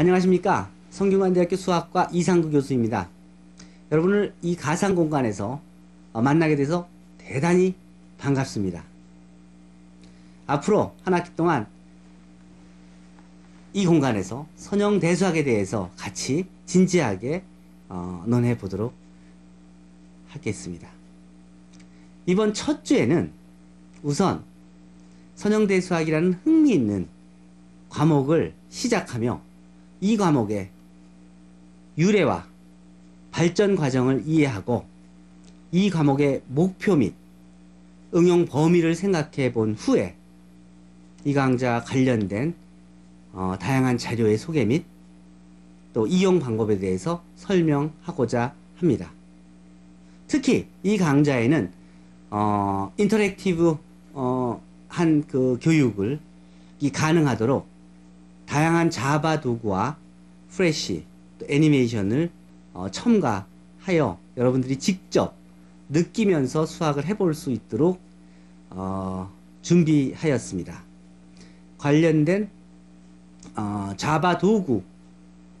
안녕하십니까? 성균관대학교 수학과 이상구 교수입니다. 여러분을 이 가상 공간에서 어, 만나게 돼서 대단히 반갑습니다. 앞으로 한 학기 동안 이 공간에서 선형대수학에 대해서 같이 진지하게 어, 논해 보도록 하겠습니다. 이번 첫 주에는 우선 선형대수학이라는 흥미있는 과목을 시작하며 이 과목의 유래와 발전 과정을 이해하고 이 과목의 목표 및 응용 범위를 생각해 본 후에 이 강좌 관련된 어, 다양한 자료의 소개 및 또 이용 방법에 대해서 설명하고자 합니다. 특히 이 강좌에는 어, interactive 어, 한그 교육을 이 가능하도록 다양한 자바 도구와 플래시, 또 애니메이션을 어, 첨가하여 여러분들이 직접 느끼면서 수학을 해볼 수 있도록 어, 준비하였습니다. 관련된 어, 자바 도구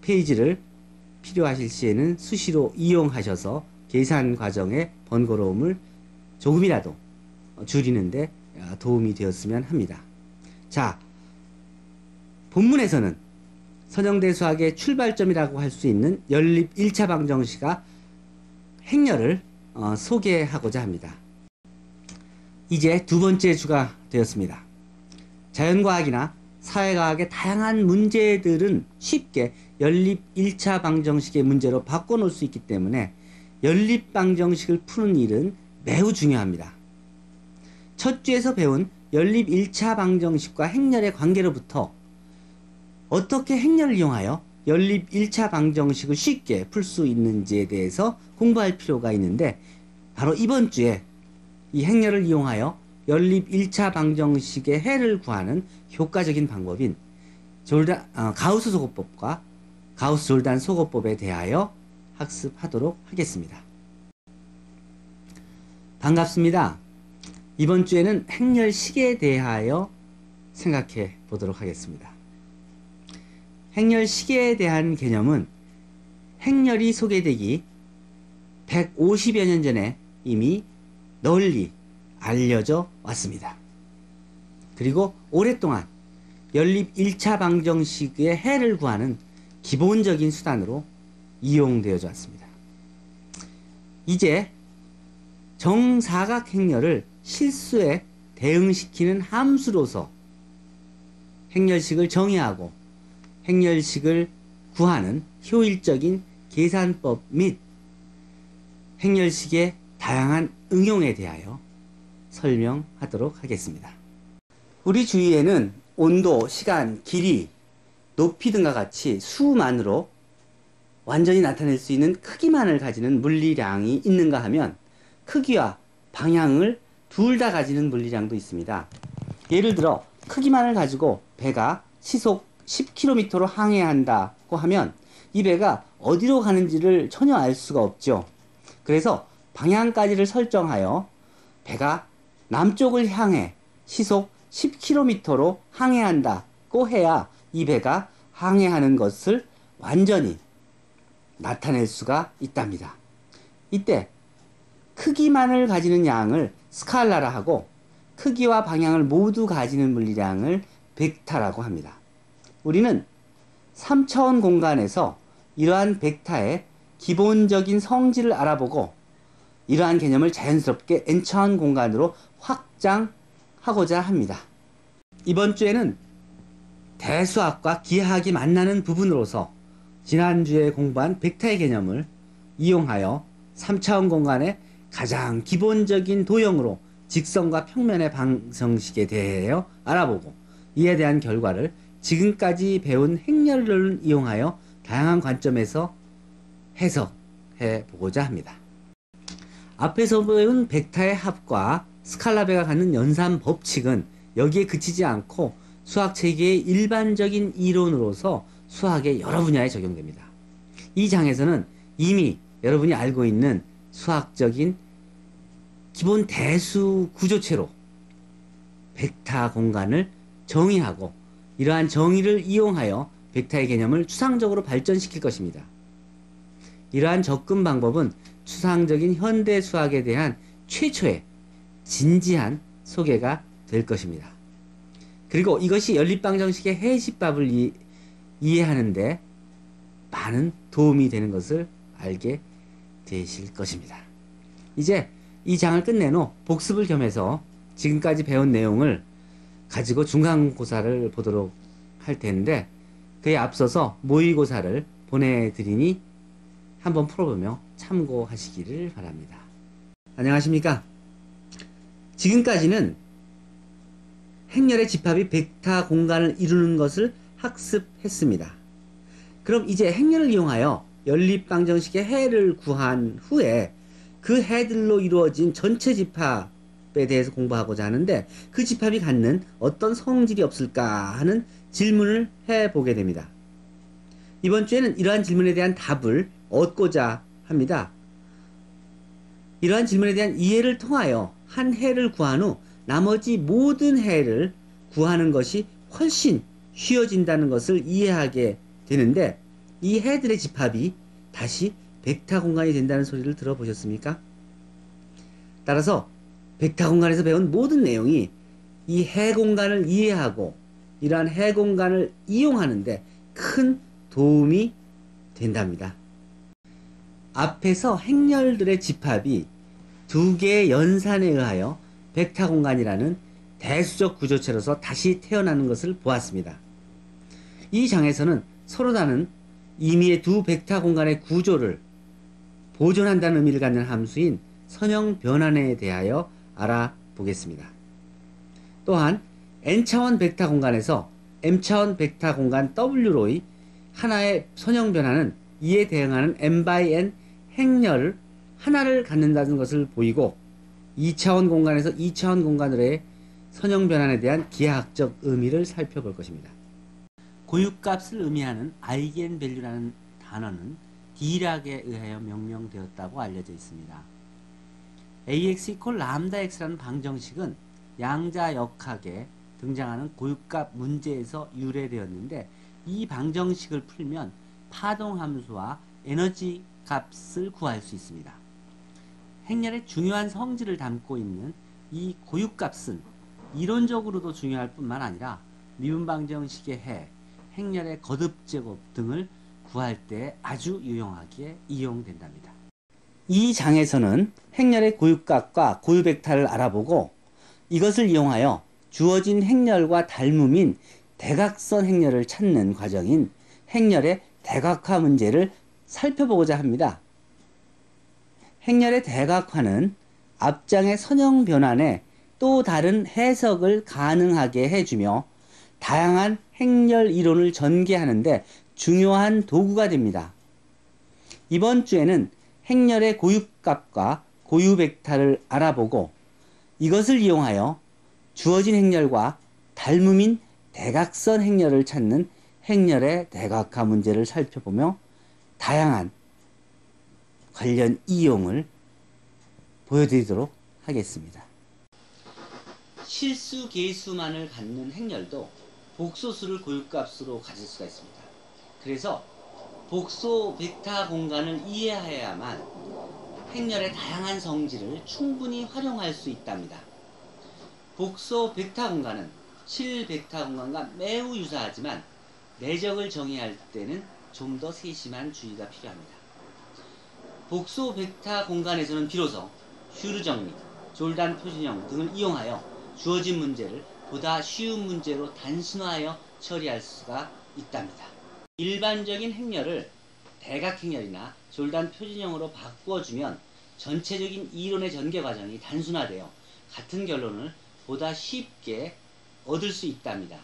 페이지를 필요하실 시에는 수시로 이용하셔서 계산 과정의 번거로움을 조금이라도 줄이는데 어, 도움이 되었으면 합니다. 자, 본문에서는 선형대 수학의 출발점이라고 할 수 있는 연립 1차 방정식과 행렬을 어, 소개하고자 합니다. 이제 두 번째 주가 되었습니다. 자연과학이나 사회과학의 다양한 문제들은 쉽게 연립 1차 방정식의 문제로 바꿔놓을 수 있기 때문에 연립 방정식을 푸는 일은 매우 중요합니다. 첫 주에서 배운 연립 1차 방정식과 행렬의 관계로부터 어떻게 행렬을 이용하여 연립 1차 방정식을 쉽게 풀 수 있는지에 대해서 공부할 필요가 있는데 바로 이번 주에 이 행렬을 이용하여 연립 1차 방정식의 해를 구하는 효과적인 방법인 졸단, 어, 가우스 소거법과 가우스 졸단 소거법에 대하여 학습하도록 하겠습니다. 반갑습니다. 이번 주에는 행렬 시계에 대하여 생각해 보도록 하겠습니다. 행렬 시계에 대한 개념은 행렬이 소개되기 150여 년 전에 이미 널리 알려져 왔습니다. 그리고 오랫동안 연립 1차 방정식의 해를 구하는 기본적인 수단으로 이용되어져 왔습니다. 이제 정사각 행렬을 실수에 대응시키는 함수로서 행렬식을 정의하고 행렬식을 구하는 효율적인 계산법 및 행렬식의 다양한 응용에 대하여 설명하도록 하겠습니다. 우리 주위에는 온도, 시간, 길이, 높이 등과 같이 수만으로 완전히 나타낼 수 있는 크기만을 가지는 물리량이 있는가 하면 크기와 방향을 둘 다 가지는 물리량도 있습니다. 예를 들어 크기만을 가지고 배가 시속 10km로 항해한다고 하면 이 배가 어디로 가는지를 전혀 알 수가 없죠. 그래서 방향까지를 설정하여 배가 남쪽을 향해 시속 10km로 항해한다고 해야 이 배가 항해하는 것을 완전히 나타낼 수가 있답니다. 이때 크기만을 가지는 양을 스칼라라 하고 크기와 방향을 모두 가지는 물리량을 벡타라고 합니다. 우리는 3차원 공간에서 이러한 벡타의 기본적인 성질을 알아보고 이러한 개념을 자연스럽게 n차원 공간으로 확장하고자 합니다. 이번 주에는 대수학과 기하학이 만나는 부분으로서 지난주에 공부한 벡타의 개념을 이용하여 3차원 공간의 가장 기본적인 도형으로 직선과 평면의 방정식에 대하여 알아보고 이에 대한 결과를 지금까지 배운 행렬을 이용하여 다양한 관점에서 해석해 보고자 합니다. 앞에서 배운 벡타의 합과 스칼라베가 갖는 연산 법칙은 여기에 그치지 않고 수학 체계의 일반적인 이론으로서 수학의 여러 분야에 적용됩니다. 이 장에서는 이미 여러분이 알고 있는 수학적인 기본 대수 구조체로 벡타 공간을 정의하고 이러한 정의를 이용하여 벡터의 개념을 추상적으로 발전시킬 것입니다. 이러한 접근 방법은 추상적인 현대 수학에 대한 최초의 진지한 소개가 될 것입니다. 그리고 이것이 연립방정식의 해집밥을 이, 이해하는데 많은 도움이 되는 것을 알게 되실 것입니다. 이제 이 장을 끝낸 후 복습을 겸해서 지금까지 배운 내용을 가지고 중간고사를 보도록 할 텐데 그에 앞서서 모의고사를 보내드리니 한번 풀어보며 참고하시기를 바랍니다. 안녕하십니까? 지금까지는 행렬의 집합이 벡터 공간을 이루는 것을 학습했습니다. 그럼 이제 행렬을 이용하여 연립방정식의 해를 구한 후에 그 해들로 이루어진 전체 집합 에 대해서 공부하고자 하는데 그 집합이 갖는 어떤 성질이 없을까 하는 질문을 해보게 됩니다. 이번 주에는 이러한 질문에 대한 답을 얻고자 합니다. 이러한 질문에 대한 이해를 통하여 한 해를 구한 후 나머지 모든 해를 구하는 것이 훨씬 쉬워진다는 것을 이해하게 되는데 이 해들의 집합이 다시 벡터 공간이 된다는 소리를 들어보셨습니까? 따라서 벡터 공간에서 배운 모든 내용이 이 해 공간을 이해하고 이러한 해 공간을 이용하는데 큰 도움이 된답니다. 앞에서 행렬들의 집합이 두 개의 연산에 의하여 벡터 공간이라는 대수적 구조체로서 다시 태어나는 것을 보았습니다. 이 장에서는 서로 다른 임의의 두 벡터 공간의 구조를 보존한다는 의미를 갖는 함수인 선형 변환에 대하여 알아보겠습니다. 또한 n차원 벡터 공간에서 m차원 벡터 공간 w로의 하나의 선형 변화는 이에 대응하는 n by n 행렬 하나를 갖는다는 것을 보이고 2차원 공간에서 2차원 공간으로의 선형 변환에 대한 기하학적 의미를 살펴볼 것입니다. 고유값을 의미하는 아이겐밸류라는 단어는 디락에 의하여 명명되었다고 알려져 있습니다. Ax 이퀄 람다 x라는 방정식은 양자역학에 등장하는 고유값 문제에서 유래되었는데 이 방정식을 풀면 파동 함수와 에너지 값을 구할 수 있습니다. 행렬의 중요한 성질을 담고 있는 이 고유값은 이론적으로도 중요할 뿐만 아니라 미분방정식의 해, 행렬의 거듭제곱 등을 구할 때 아주 유용하게 이용된답니다. 이 장에서는 행렬의 고유값과 고유벡터를 알아보고 이것을 이용하여 주어진 행렬과 닮음인 대각선 행렬을 찾는 과정인 행렬의 대각화 문제를 살펴보고자 합니다. 행렬의 대각화는 앞장의 선형 변환에 또 다른 해석을 가능하게 해주며 다양한 행렬 이론을 전개하는데 중요한 도구가 됩니다. 이번 주에는 행렬의 고유값과 고유벡터를 알아보고 이것을 이용하여 주어진 행렬과 닮음인 대각선 행렬을 찾는 행렬의 대각화 문제를 살펴보며 다양한 관련 이용을 보여드리도록 하겠습니다. 실수 계수만을 갖는 행렬도 복소수를 고유값으로 가질 수가 있습니다. 그래서 복소 벡터 공간을 이해해야만 행렬의 다양한 성질을 충분히 활용할 수 있답니다. 복소 벡터 공간은 실 벡터 공간과 매우 유사하지만 내적을 정의할 때는 좀 더 세심한 주의가 필요합니다. 복소 벡터 공간에서는 비로소 슈르 정리, 졸단 표준형 등을 이용하여 주어진 문제를 보다 쉬운 문제로 단순화하여 처리할 수가 있답니다. 일반적인 행렬을 대각행렬이나 졸단 표준형으로 바꾸어주면 전체적인 이론의 전개 과정이 단순화되어 같은 결론을 보다 쉽게 얻을 수 있답니다.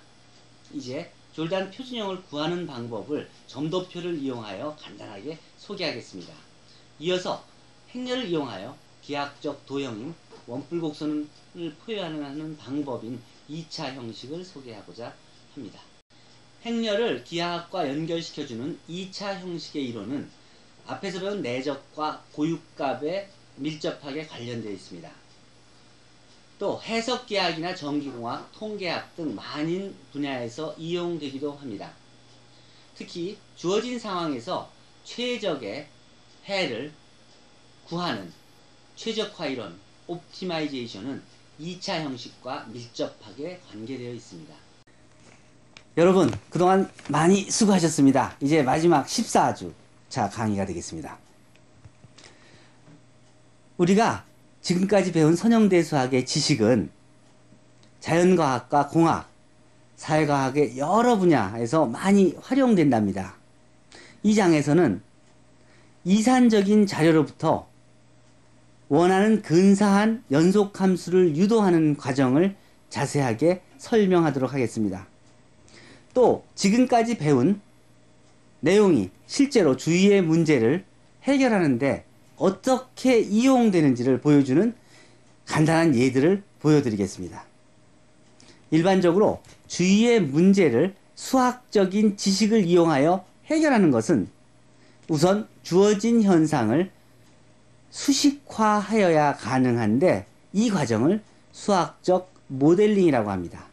이제 졸단 표준형을 구하는 방법을 점도표를 이용하여 간단하게 소개하겠습니다. 이어서 행렬을 이용하여 기하학적 도형인 원뿔곡선을 표현하는 방법인 2차 형식을 소개하고자 합니다. 행렬을 기하학과 연결시켜주는 2차 형식의 이론은 앞에서 배운 내적과 고유값에 밀접하게 관련되어 있습니다. 또 해석계약이나 전기공학, 통계학 등 많은 분야에서 이용되기도 합니다. 특히 주어진 상황에서 최적의 해를 구하는 최적화 이론 옵티마이제이션은 2차 형식과 밀접하게 관계되어 있습니다. 여러분 그동안 많이 수고하셨습니다. 이제 마지막 14주 차 강의가 되겠습니다. 우리가 지금까지 배운 선형대 수학의 지식은 자연과학과 공학, 사회과학의 여러 분야에서 많이 활용된답니다. 이 장에서는 이산적인 자료로부터 원하는 근사한 연속함수를 유도하는 과정을 자세하게 설명하도록 하겠습니다. 또 지금까지 배운 내용이 실제로 주위의 문제를 해결하는데 어떻게 이용되는지를 보여주는 간단한 예들을 보여드리겠습니다. 일반적으로 주위의 문제를 수학적인 지식을 이용하여 해결하는 것은 우선 주어진 현상을 수식화하여야 가능한데 이 과정을 수학적 모델링이라고 합니다.